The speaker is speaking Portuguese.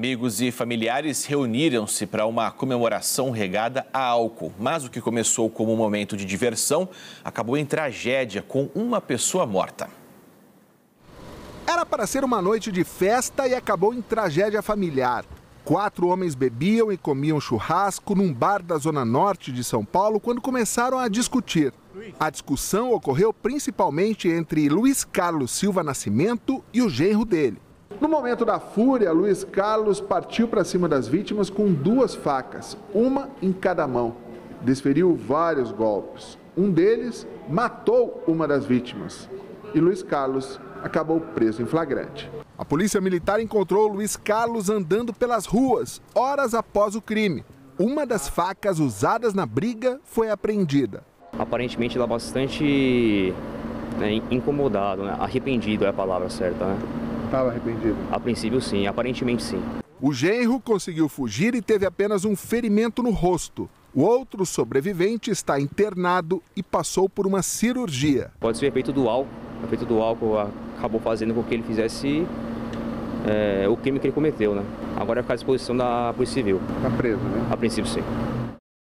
Amigos e familiares reuniram-se para uma comemoração regada a álcool, mas o que começou como um momento de diversão acabou em tragédia com uma pessoa morta. Era para ser uma noite de festa e acabou em tragédia familiar. Quatro homens bebiam e comiam churrasco num bar da zona norte de São Paulo quando começaram a discutir. A discussão ocorreu principalmente entre Luiz Carlos Silva Nascimento e o genro dele. No momento da fúria, Luiz Carlos partiu para cima das vítimas com duas facas, uma em cada mão. Desferiu vários golpes. Um deles matou uma das vítimas. E Luiz Carlos acabou preso em flagrante. A polícia militar encontrou Luiz Carlos andando pelas ruas horas após o crime. Uma das facas usadas na briga foi apreendida. Aparentemente ele é bastante né, incomodado, né? arrependido é a palavra certa. Né? Estava arrependido? A princípio, sim. Aparentemente, sim. O genro conseguiu fugir e teve apenas um ferimento no rosto. O outro sobrevivente está internado e passou por uma cirurgia. Pode ser o efeito do álcool. O efeito do álcool acabou fazendo com que ele fizesse é, o crime que ele cometeu, né? Agora vai ficar à disposição da Polícia Civil. Está preso, né? A princípio, sim.